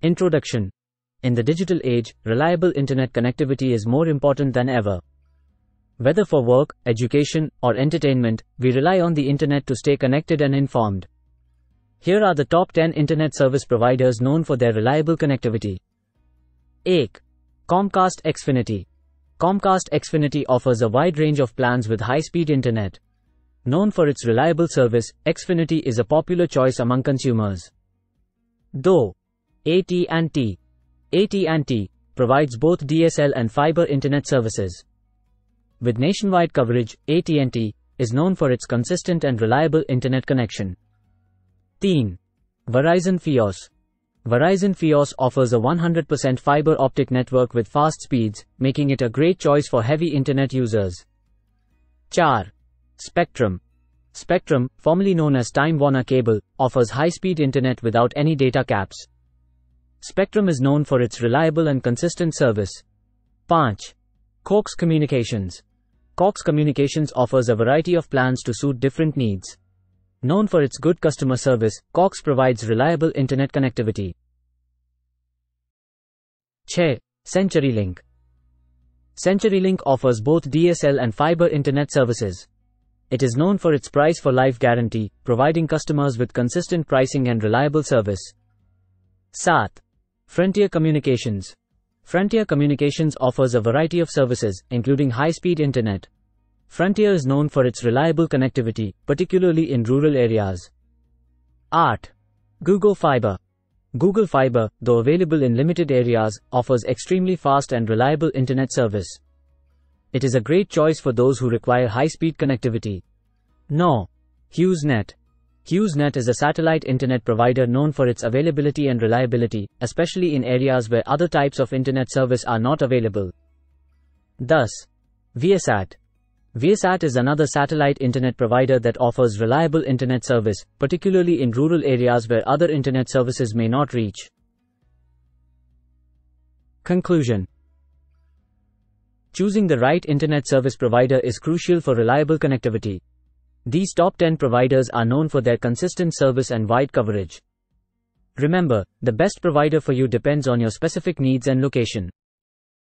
Introduction In the digital age, reliable internet connectivity is more important than ever. Whether for work, education, or entertainment, we rely on the internet to stay connected and informed. Here are the top 10 internet service providers known for their reliable connectivity. 8. Comcast Xfinity. Comcast Xfinity offers a wide range of plans with high-speed internet. Known for its reliable service, Xfinity is a popular choice among consumers. Though AT&T AT&T provides both DSL and fiber internet services. With nationwide coverage, AT&T is known for its consistent and reliable internet connection. 10. Verizon Fios. Verizon Fios offers a 100% fiber optic network with fast speeds, making it a great choice for heavy internet users. 4. Spectrum. Spectrum, formerly known as Time Warner Cable, offers high-speed internet without any data caps. Spectrum is known for its reliable and consistent service. 5. Cox Communications. Cox Communications offers a variety of plans to suit different needs. Known for its good customer service, Cox provides reliable internet connectivity. 6. CenturyLink. CenturyLink offers both DSL and fiber internet services. It is known for its price for life guarantee, providing customers with consistent pricing and reliable service. 7. Frontier Communications. Frontier Communications offers a variety of services, including high-speed internet. Frontier is known for its reliable connectivity, particularly in rural areas. Art Google Fiber. Google Fiber, though available in limited areas, offers extremely fast and reliable internet service. It is a great choice for those who require high-speed connectivity. No. HughesNet. HughesNet is a satellite internet provider known for its availability and reliability, especially in areas where other types of internet service are not available. Thus, Viasat Viasat is another satellite internet provider that offers reliable internet service, particularly in rural areas where other internet services may not reach. Conclusion Choosing the right internet service provider is crucial for reliable connectivity. These top 10 providers are known for their consistent service and wide coverage. Remember, the best provider for you depends on your specific needs and location.